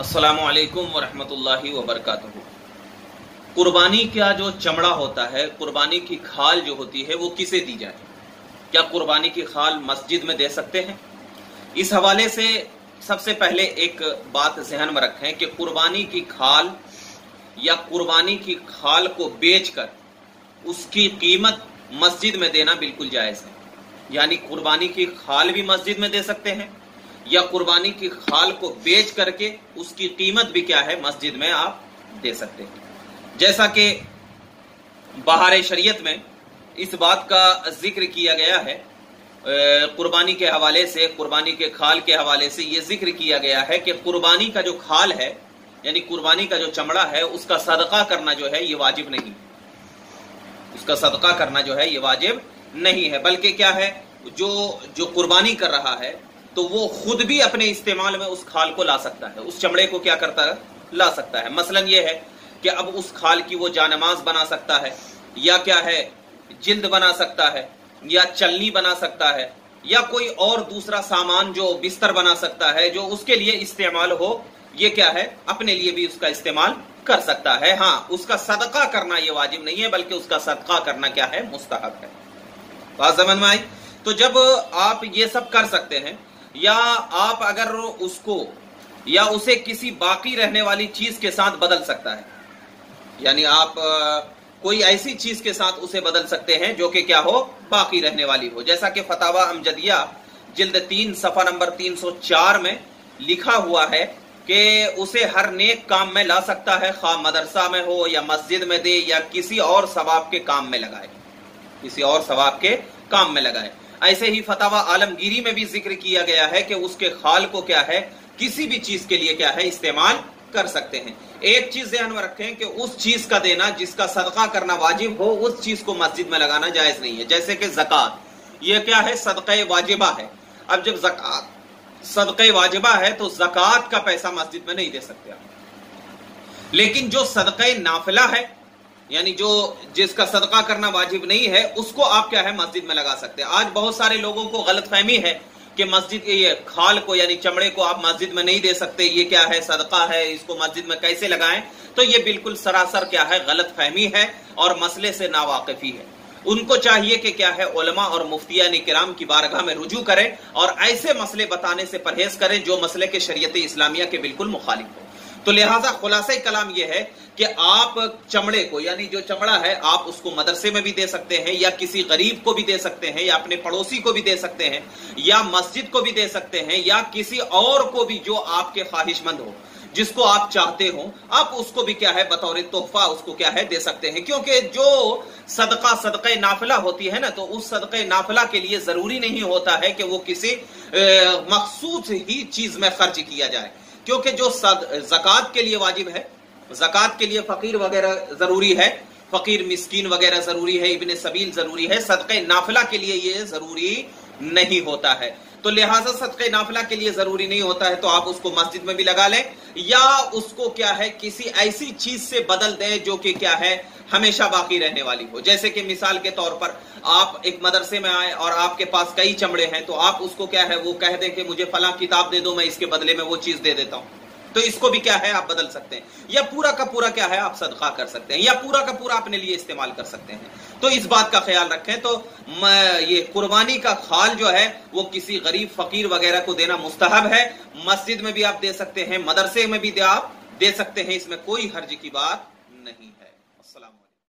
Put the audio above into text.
السلام علیکم ورحمۃ اللہ وبرکاتہ۔ قربانی کا جو چمڑا ہوتا ہے، قربانی کی کھال جو ہوتی ہے، وہ کسے دی جائے؟ کیا قربانی کی کھال مسجد میں دے سکتے ہیں؟ اس حوالے سے سب سے پہلے ایک بات ذہن میں رکھیں کہ قربانی کی کھال یا قربانی کی کھال کو بیچ کر اس کی قیمت مسجد میں دینا بالکل جائز ہے۔ یعنی قربانی کی کھال بھی مسجد میں دے سکتے ہیں یا قربانی کی خال کو بیچ کر کے اس کی قیمت بھی کیا ہے مسجد میں آپ دے سکتے ہیں۔ جیسا کہ بہار شریعت میں اس بات کا ذکر کیا گیا ہے قربانی کے حوالے سے، قربانی کے کھال کے حوالے سے یہ ذکر کیا گیا ہے کہ قربانی کا جو کھال ہے یعنی قربانی کا جو چمڑا ہے، اس کا صدقہ کرنا جو ہے یہ واجب نہیں۔ اس کا صدقہ کرنا جو ہے یہ واجب نہیں ہے، بلکہ کیا ہے، جو جو قربانی کر رہا ہے تو وہ خود بھی اپنے استعمال میں اس کھال کو لا سکتا ہے۔ اس چمڑے کو کیا کرتا ہے؟ لا سکتا ہے۔ مثلا یہ ہے کہ اب اس کھال کی وہ جانماز بنا سکتا ہے، یا کیا ہے، جلد بنا سکتا ہے، یا چلنی بنا سکتا ہے، یا کوئی اور دوسرا سامان جو بستر بنا سکتا ہے، جو اس کے لیے استعمال ہو، یہ کیا ہے؟ اپنے لیے بھی اس کا استعمال کر سکتا ہے۔ ہاں اس کا صدقہ کرنا یہ واجب نہیں ہے، بلکہ اس کا صدقہ کرنا کیا ہے؟ مستحب ہے۔ بات سمجھ میں آئی؟ تو جب آپ یہ سب کر سکتے ہیں یا آپ اگر اس کو یا اسے کسی باقی رہنے والی چیز کے ساتھ بدل سکتا ہے؟ یعنی آپ کوئی ایسی چیز کے ساتھ اسے بدل سکتے ہیں جو کہ کیا ہو، باقی رہنے والی ہو۔ جیسا کہ فتح امجدیہ جلد تین، صفحہ نمبر تین سو چار میں لکھا ہوا ہے کہ اسے ہر نیک کام میں لا سکتا ہے، خواہ مدرسہ میں ہو یا مسجد میں دے یا کسی اور ثواب کے کام میں لگائے۔ کسی اور ثواب کے کام میں لگائے۔ ایسے ہی فتح عالمگیری میں بھی ذکر کیا گیا ہے کہ اس کے خال کو کیا ہے، کسی بھی چیز کے لیے کیا ہے استعمال کر سکتے ہیں۔ ایک چیز ذہن میں رکھیں کہ اس چیز کا دینا جس کا صدقہ کرنا واجب ہو، اس چیز کو مسجد میں لگانا جائز نہیں ہے۔ جیسے کہ زکات، یہ کیا ہے؟ صدقہ واجبہ ہے۔ اب جب زکات صدقہ واجبہ ہے تو زکات کا پیسہ مسجد میں نہیں دے سکتے لیکن جو صدقہ نافلہ ہے یعنی جو جس کا صدقہ کرنا واجب نہیں ہے، اس کو آپ کیا ہے مسجد میں لگا سکتے ہیں۔ آج بہت سارے لوگوں کو غلط فہمی ہے کہ مسجد کے یہ کھال کو یعنی چمڑے کو آپ مسجد میں نہیں دے سکتے، یہ کیا ہے صدقہ ہے، اس کو مسجد میں کیسے لگائیں؟ تو یہ بالکل سراسر کیا ہے غلط فہمی ہے اور مسئلے سے ناواقفی ہے۔ ان کو چاہیے کہ کیا ہے علماء اور مفتیان کرام کی بارگاہ میں رجوع کریں اور ایسے مسئلے بتانے سے پرہیز کریں جو مسئلے کے شریعت اسلامیہ کے بالکل مخالف ہو تو لہٰذا خلاصہ کلام یہ ہے کہ آپ چمڑے کو یعنی جو چمڑا ہے، آپ اس کو مدرسے میں بھی دے سکتے ہیں، یا کسی غریب کو بھی دے سکتے ہیں، یا اپنے پڑوسی کو بھی دے سکتے ہیں، یا مسجد کو بھی دے سکتے ہیں، یا کسی اور کو بھی جو آپ کے خواہش مند ہو، جس کو آپ چاہتے ہو آپ اس کو بھی کیا ہے، بطور تحفہ اس کو کیا ہے، دے سکتے ہیں۔ کیونکہ جو صدقہ صدقہ نافلہ ہوتی ہے نا، تو اس صدقہ نافلہ کے لیے ضروری نہیں ہوتا ہے کہ وہ کسی مخصوص ہی چیز میں خرچ کیا جائے۔ کیونکہ جو زکوٰۃ کے لیے واجب ہے زکوٰۃ کے لیے فقیر وغیرہ ضروری ہے، فقیر مسکین وغیرہ ضروری ہے، ابن سبیل ضروری ہے، صدقہ نافلہ کے لیے یہ ضروری نہیں ہوتا ہے۔ تو لہٰذا صدقہ نافلہ کے لیے ضروری نہیں ہوتا ہے، تو آپ اس کو مسجد میں بھی لگا لیں۔ یا اس کو کیا ہے، کسی ایسی چیز سے بدل دیں جو کہ کیا ہے ہمیشہ باقی رہنے والی ہو۔ جیسے کہ مثال کے طور پر آپ ایک مدرسے میں آئے اور آپ کے پاس کئی چمڑے ہیں، تو آپ اس کو کیا ہے، وہ کہہ دیں کہ مجھے فلاں کتاب دے دو، میں اس کے بدلے میں وہ چیز دے دیتا ہوں۔ تو اس کو بھی کیا ہے، آپ بدل سکتے ہیں۔ یا پورا کا پورا کیا ہے، آپ صدقہ کر سکتے ہیں۔ یا پورا کا پورا اپنے لیے استعمال کر سکتے ہیں۔ تو اس بات کا خیال رکھیں تو یہ قربانی کا خال جو ہے، وہ کسی غریب فقیر وغیرہ کو دینا مستحب ہے۔ مسجد میں بھی آپ دے سکتے ہیں، مدرسے میں بھی آپ دے سکتے ہیں، اس میں کوئی حرج کی بات نہیں۔ السلام عليكم.